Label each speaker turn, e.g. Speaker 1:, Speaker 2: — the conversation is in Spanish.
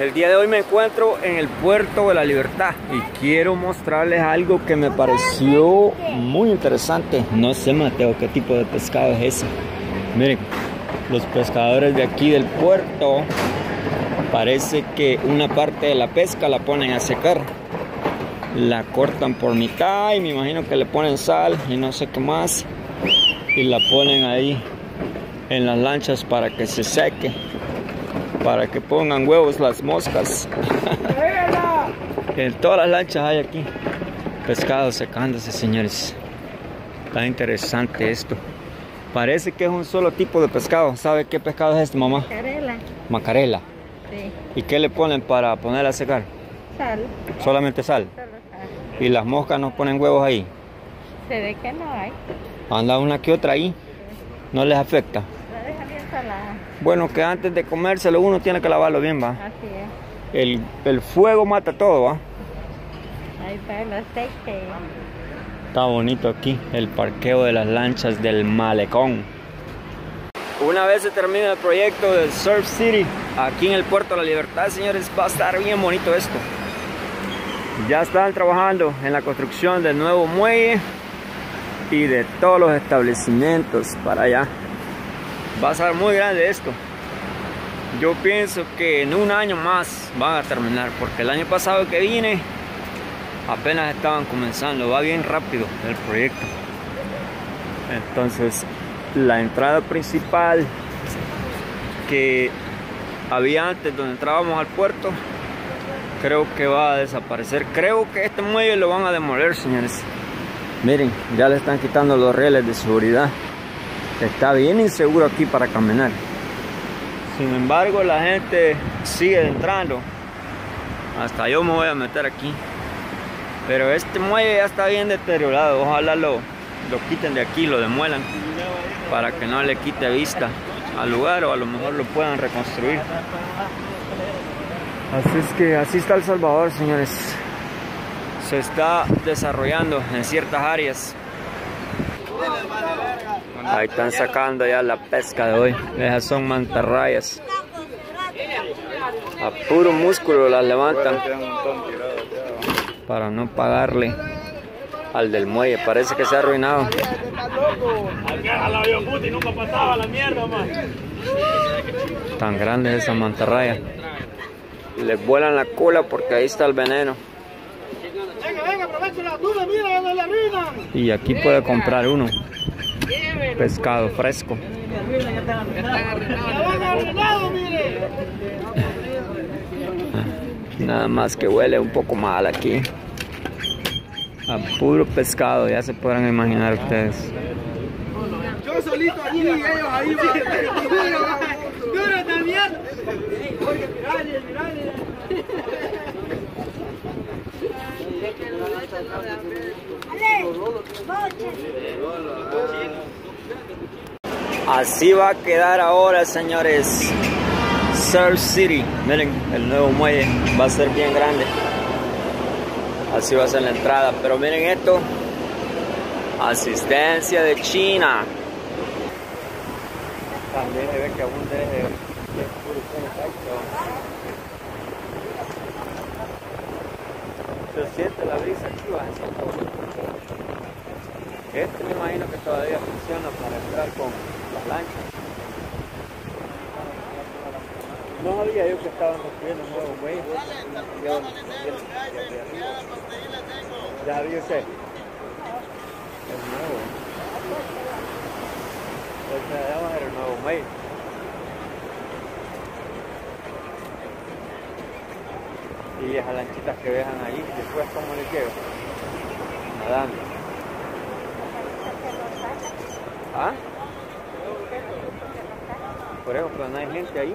Speaker 1: El día de hoy me encuentro en el puerto de la Libertad y quiero mostrarles algo que me pareció muy interesante. No sé, Mateo, qué tipo de pescado es ese. Miren, los pescadores de aquí del puerto parece que una parte de la pesca la ponen a secar. La cortan por mitad y me imagino que le ponen sal y no sé qué más. Y la ponen ahí en las lanchas para que se seque para que pongan huevos las moscas. en todas las lanchas hay aquí pescado secándose, señores. Está interesante esto. Parece que es un solo tipo de pescado. ¿Sabe qué pescado es este, mamá?
Speaker 2: Macarela.
Speaker 1: Macarela.
Speaker 2: Sí.
Speaker 1: ¿Y qué le ponen para poner a secar?
Speaker 2: Sal.
Speaker 1: Solamente sal.
Speaker 2: Solo sal.
Speaker 1: ¿Y las moscas no ponen huevos ahí?
Speaker 2: Se ve que no hay.
Speaker 1: Anda una que otra ahí. ¿No les afecta?
Speaker 2: Deja bien salada.
Speaker 1: Bueno, que antes de comérselo uno tiene que lavarlo bien, va.
Speaker 2: Así es.
Speaker 1: El, el fuego mata todo, va.
Speaker 2: Ahí está el aceite.
Speaker 1: Está bonito aquí, el parqueo de las lanchas del malecón. Una vez se termina el proyecto del Surf City, aquí en el Puerto de la Libertad, señores, va a estar bien bonito esto. Ya están trabajando en la construcción del nuevo muelle y de todos los establecimientos para allá. Va a ser muy grande esto. Yo pienso que en un año más van a terminar, porque el año pasado que vine apenas estaban comenzando, va bien rápido el proyecto. Entonces, la entrada principal que había antes donde entrábamos al puerto, creo que va a desaparecer. Creo que este muelle lo van a demoler, señores. Miren, ya le están quitando los rieles de seguridad. Está bien inseguro aquí para caminar. Sin embargo, la gente sigue entrando. Hasta yo me voy a meter aquí. Pero este muelle ya está bien deteriorado. Ojalá lo, lo quiten de aquí, lo demuelan. Para que no le quite vista al lugar o a lo mejor lo puedan reconstruir. Así es que así está El Salvador, señores. Se está desarrollando en ciertas áreas. Ahí están sacando ya la pesca de hoy. Esas son mantarrayas. A puro músculo las levantan para no pagarle al del muelle. Parece que se ha arruinado. Tan grande esa mantarraya. Les vuelan la cola porque ahí está el veneno. Y aquí puede comprar uno. Pescado fresco. Nada más que huele un poco mal aquí. A puro pescado, ya se podrán imaginar ustedes.
Speaker 3: Yo solito allí, ellos ahí. Duro también. Mirale.
Speaker 1: Así va a quedar ahora, señores. Surf City. Miren, el nuevo muelle va a ser bien grande. Así va a ser la entrada. Pero miren esto. Asistencia de China. También se ve que aún de, Se siente la brisa aquí, va. Este me imagino que todavía funciona para entrar con las lanchas. No sabía yo que estaban construyendo un nuevo muelle. Ya sabía usted. Es nuevo. Este allá va a el nuevo muelle. Y esas lanchitas que dejan ahí, después cómo les llevo. Nadando. ¿Ah? Por eso, pero no hay gente ahí.